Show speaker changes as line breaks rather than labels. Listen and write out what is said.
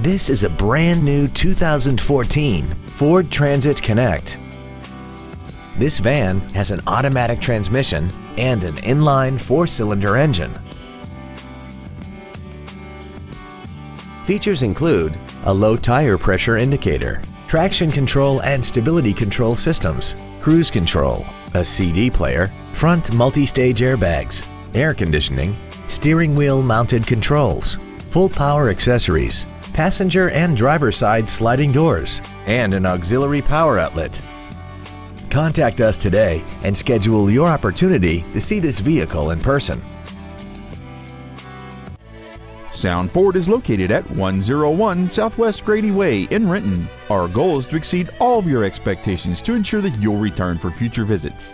This is a brand new 2014 Ford Transit Connect. This van has an automatic transmission and an inline four-cylinder engine. Features include a low tire pressure indicator, traction control and stability control systems, cruise control, a CD player, front multi-stage airbags, air conditioning, steering wheel mounted controls, full power accessories, passenger and driver side sliding doors, and an auxiliary power outlet. Contact us today and schedule your opportunity to see this vehicle in person.
Sound Ford is located at 101 Southwest Grady Way in Renton. Our goal is to exceed all of your expectations to ensure that you'll return for future visits.